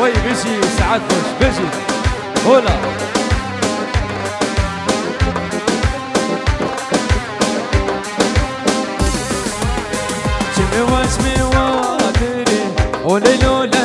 شوي بيجي ساعات مش بيجي. هلا جيمي واش مي وادري وليلو لا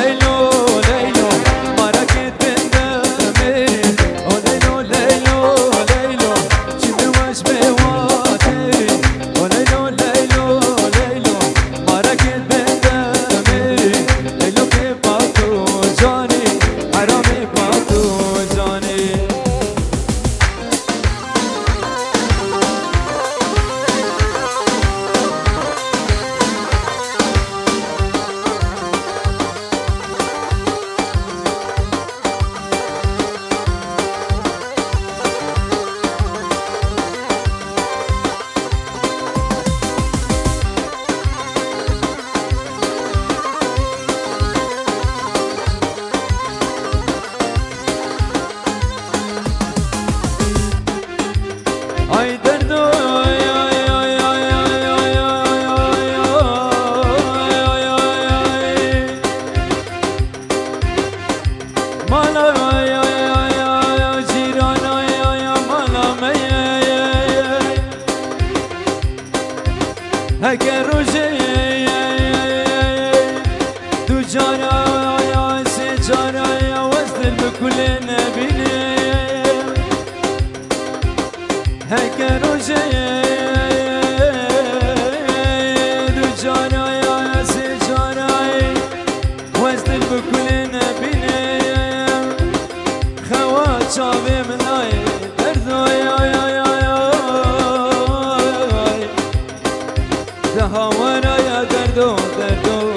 دردو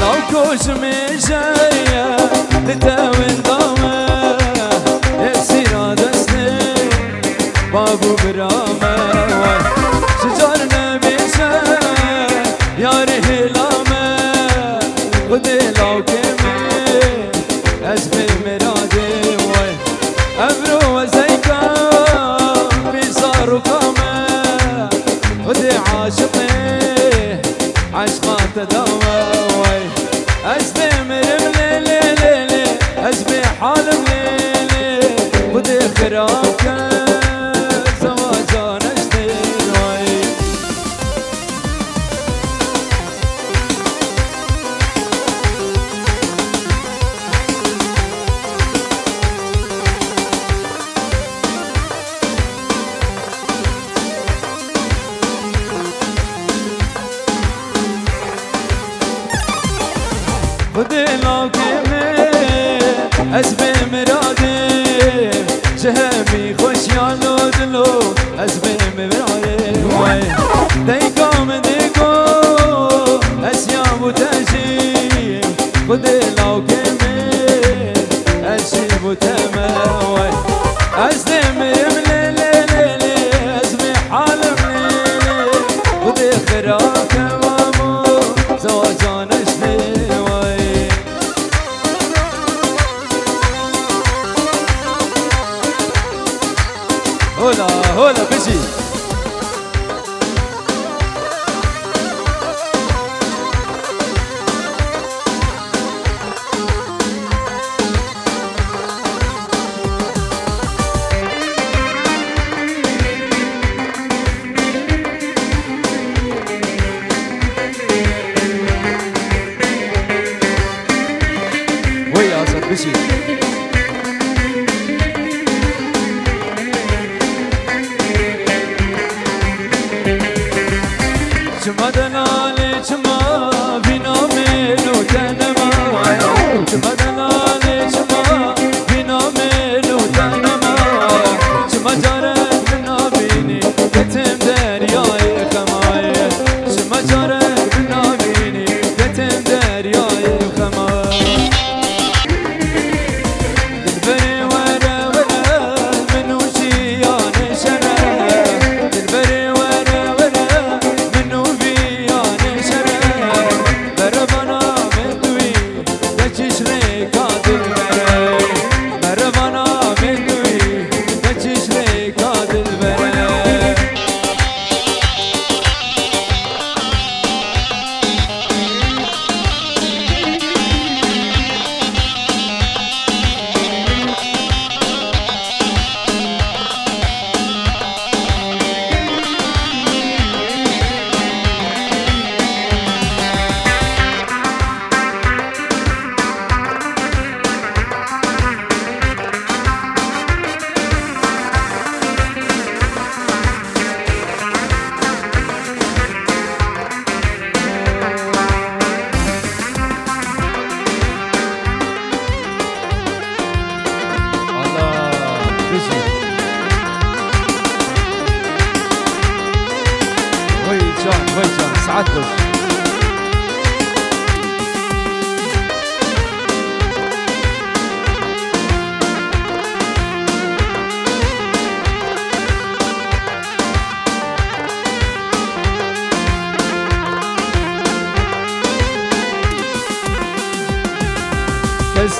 لو كوش مجايا تتوى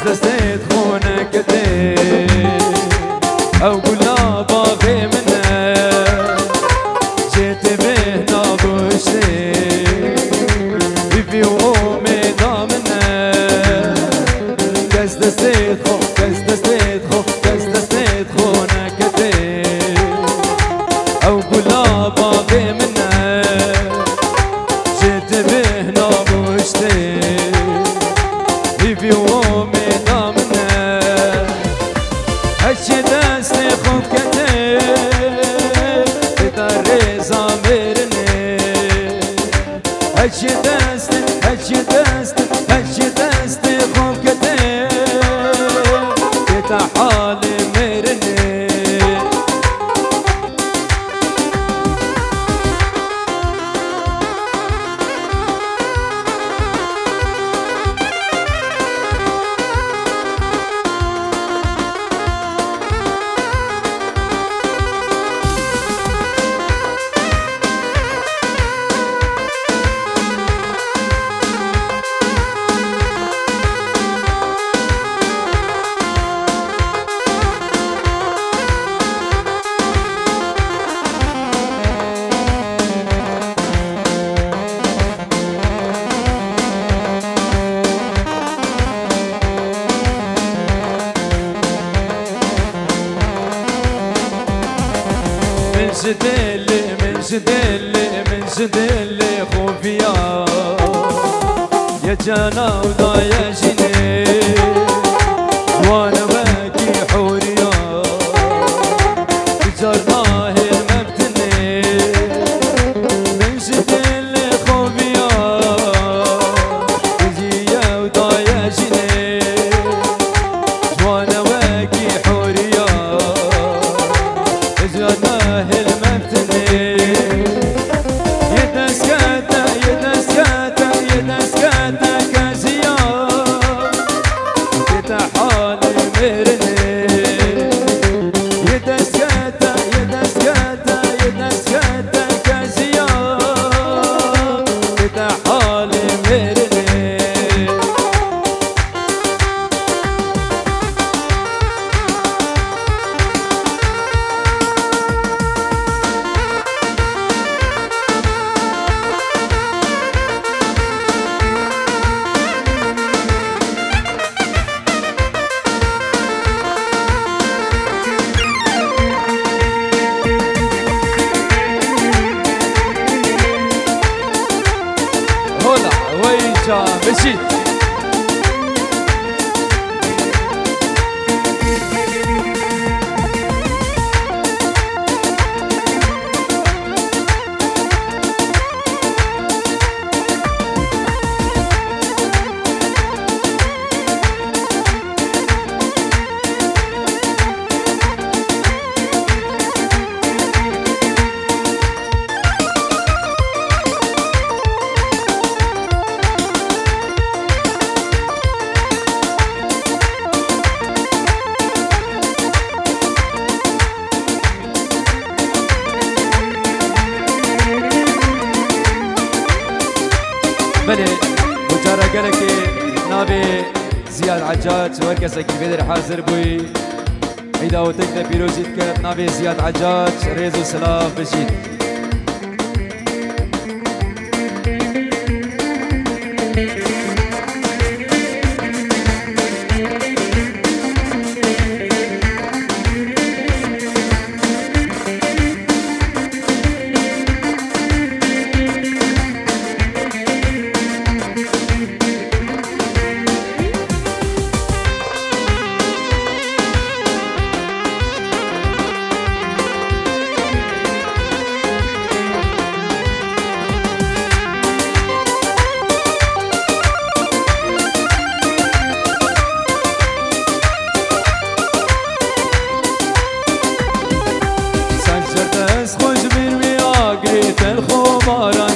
të shtetë, hone këtë جدلي يا جانا وضايا 是 بله بجارة قالك نابي زياد عجاج وركسك البدر حاضر بوي. إذا وتكنا بيروزي كانت نابي زياد عجاج ريزو سلاف بجيت. از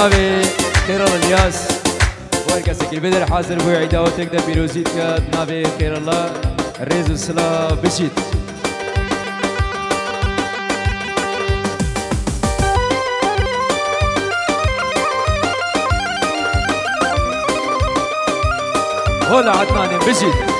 ناوی خیر الله الیاس وای کسی که بدر حاضر بوی عیدا و تک ده پیروزید که ناوی خیر الله ریز و هلا عدنان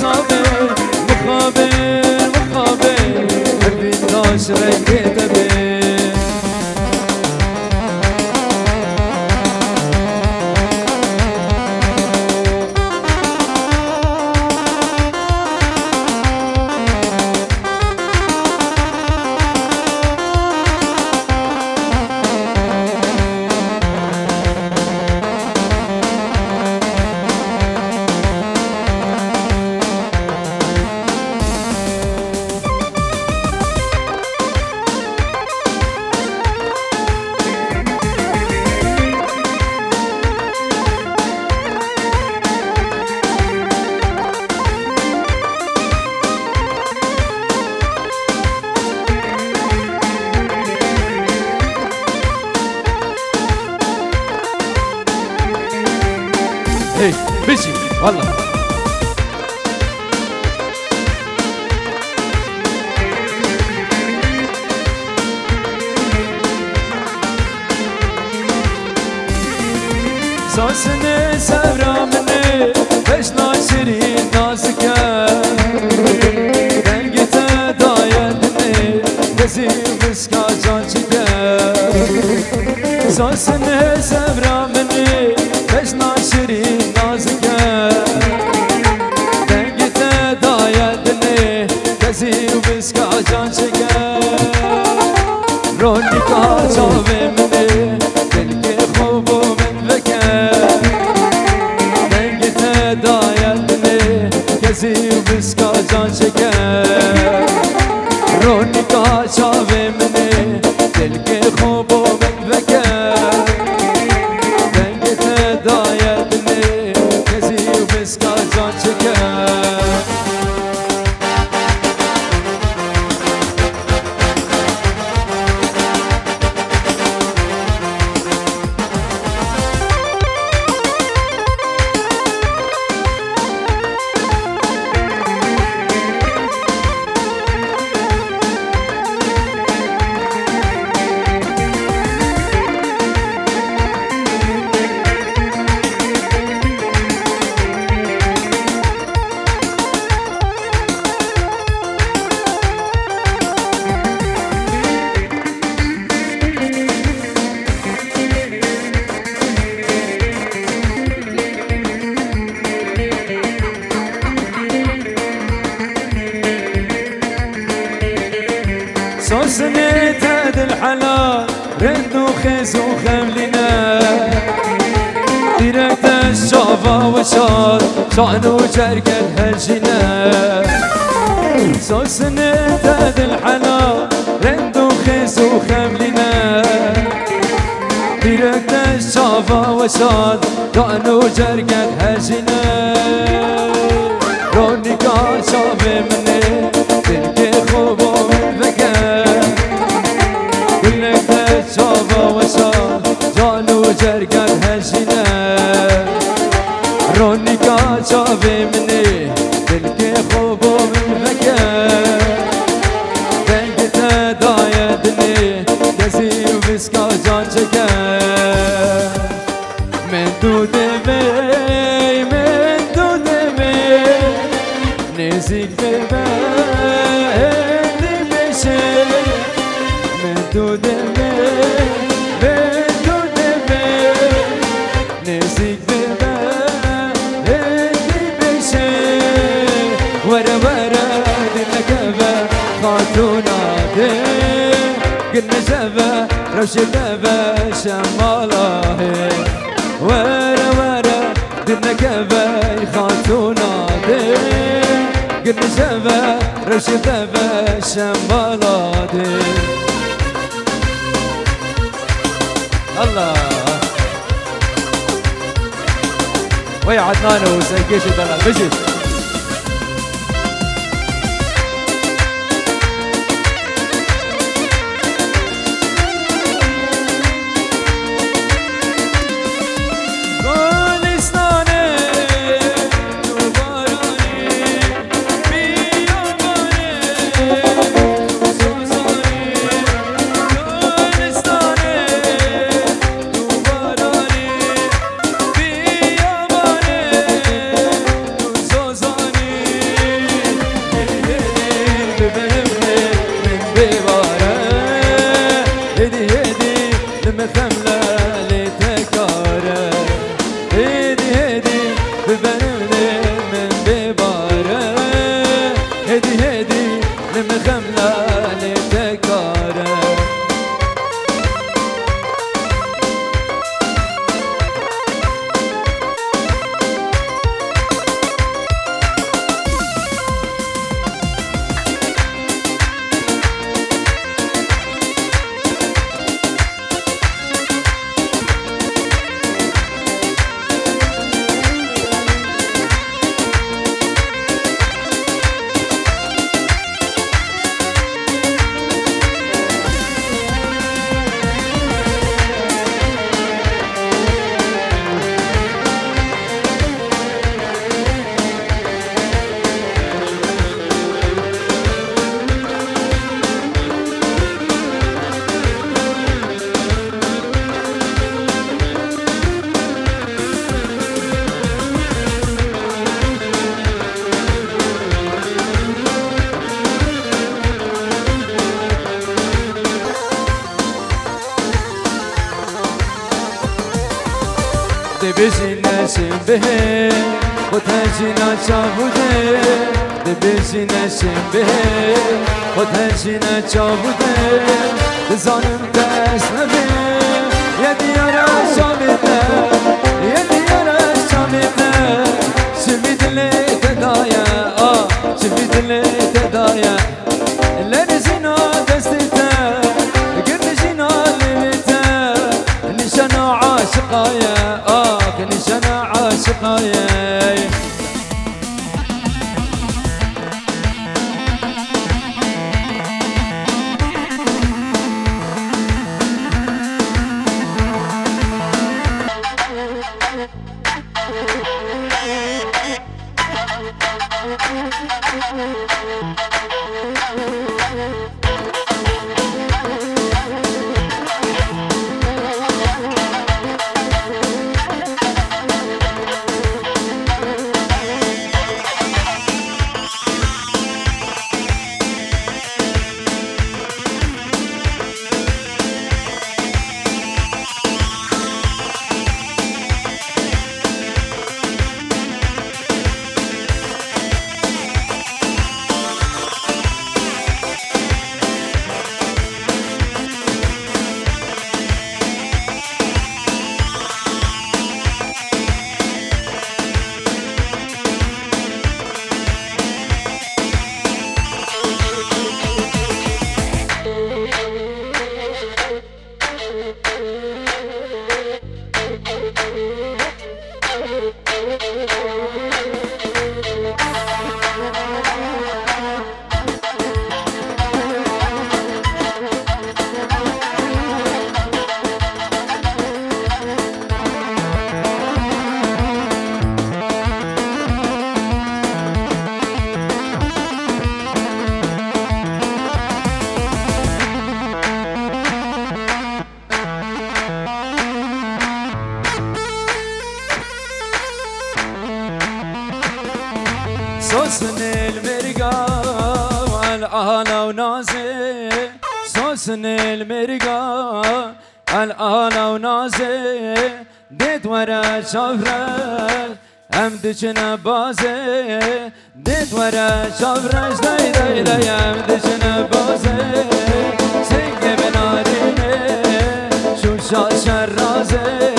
sobe Vallahi. Sasını sevramını Beş naşiri nazike Dengite dayendini Dezi kıska cancike Sasını sevramını مسکا جان چیده رونی کا جاوه مني دل که خوب و من بکر دنگته دایدنی کسی مسکا جان چیده رونی کا سوسني تاد الحلال رد وخيز وخملنا ديركت الشوفة وشار شعن وجرق الهجنا سوسني تاد الحلال رد وخيز وخملنا ديركت الشوفة وشار شعن وجرق الهجنا روني كاشافي مني تلقي خوب تشوفه وشاف جان وجرقان هالجنا رون ونكا شافي مني دلكي خوبو من فكر بنك تدايا دني دزي وبسكا جان شكر من دود بي من دود بي نزيك بي هدي بشي من دود بي شبا روش البابا شماله ورا ورا دلنا كبا خاتونا دي قلنا شماله دي الله ويا عدنان وسنكيش دلال دبجنا شبه وتهجنا شابوده زانم تسنبه يا سوسن المرقا والآلة ونازي سوسن المرقا الآلة ونازي ديت ورا شفرة هم دچنا بازه دید ورا شفرش دای دای دای هم دچنا بازه سنگ بنارینه شوشا شرازه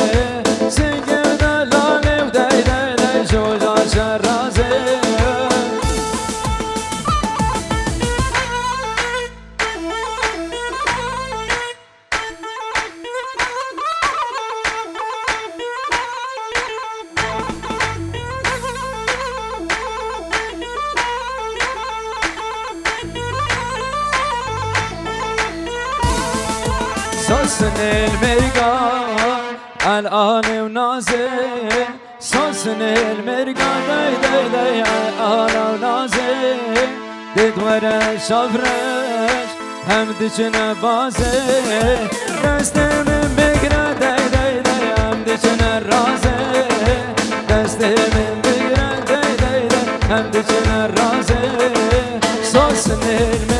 الآن ونازي سوسن المرقا داي داي داي الآن ونازي دد ورا شفرش هم دچنا بازي دست من بگره داي داي داي هم دچنا رازي دست من بگره داي داي داي هم دچنا رازي سوسن المرقا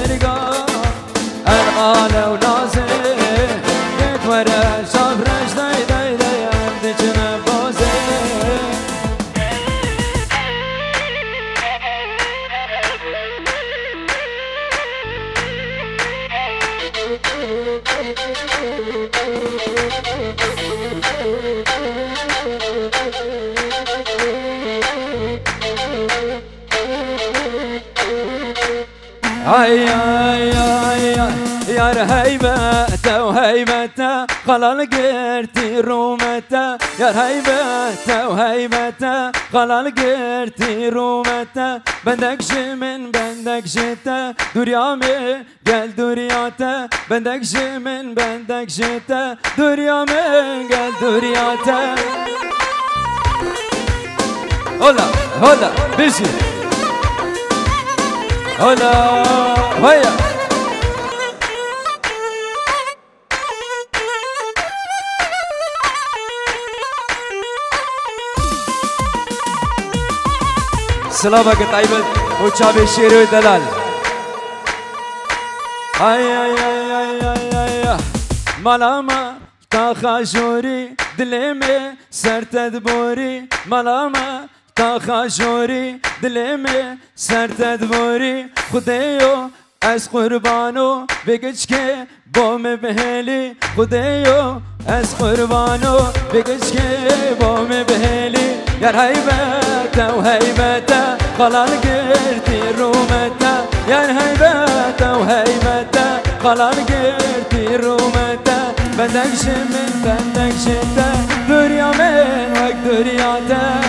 ay ay ay ay yar heybete و heybete Kalal gerti rumete Yar heybete و heybete Kalal gerti rumete Bendek jimin bendek jite Duryame gel duryate Bendek jimin bendek jite Duryame gel duryate Hola, hola, Hola, vaya. سلامك طيبة. وشاب الشير والدلال اي اي اي اي اي اي ملاما تا خاشوري دلمي سر تدبوري تا خاجوري دلمي سرت دوري خديو اس قربانو بگچكي بوم بهلي خديو اس قربانو بگچكي بوم بهلي يا هيبتا و هيبتا خلال گرتي رومتا يا هيبتا و هيبتا خلال گرتي رومتا بدنك شمن بدنك شتا دوريا من وك دوريا تا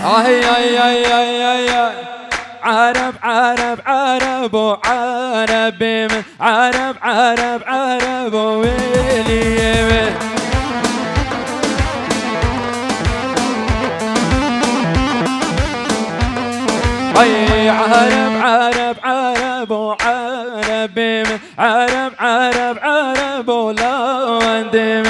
ay ay ay ay ay عرب عرب عرب وعرب من عرب عرب عرب ويلي من اي عرب عرب عرب وعرب عرب عرب عرب ولا عندي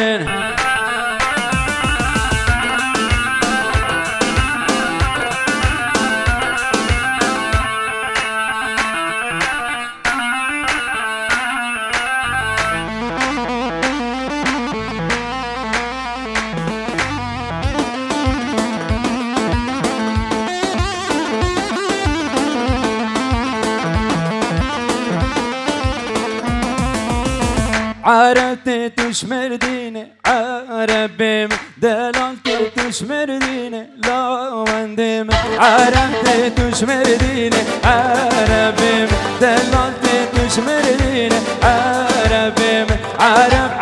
من عرفت تشمرديني عربي دلالت تشمرديني لا وندم عرفت تشمرديني عربي دلالت تشمرديني عربي عرب عرب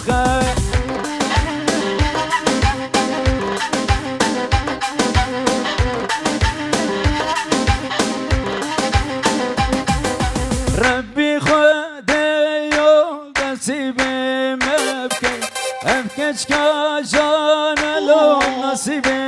آخر. ربی خود یا نصیب مبکن افکش که جان لو نصیب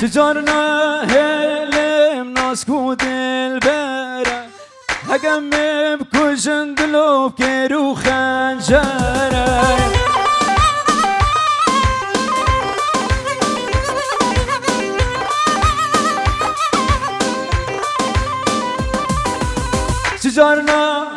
شجرنا اگه ناسكود البارة که رو جندلو بكير وخنجرة نه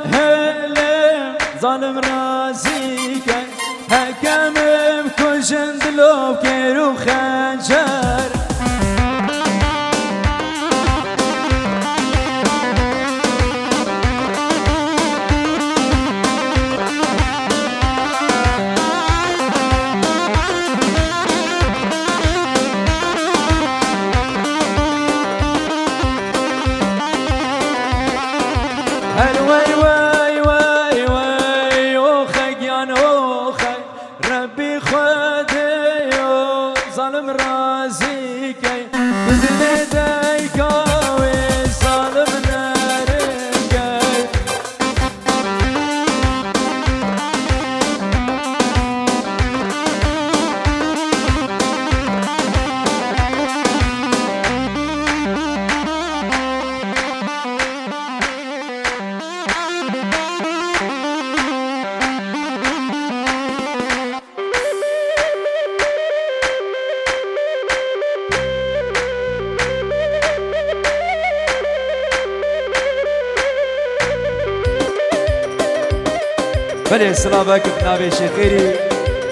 بله سلام بك بنابي شيخيري.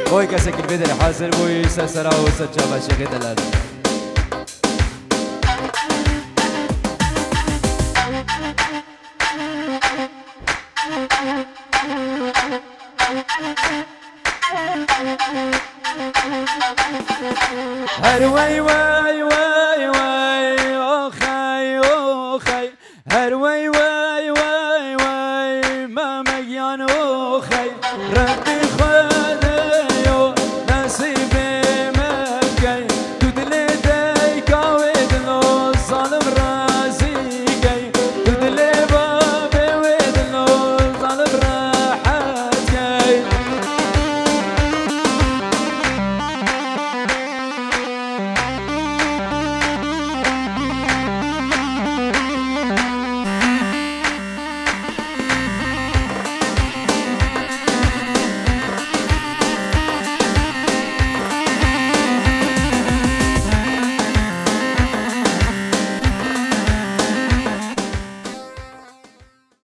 بوي كسك البدر حاضر بوي سرسرا وسجابا شيخي دلال. هر وي وي وي وي اوخي اوخي هر وي وي